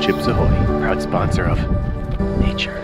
Chips Ahoy, proud sponsor of Nature.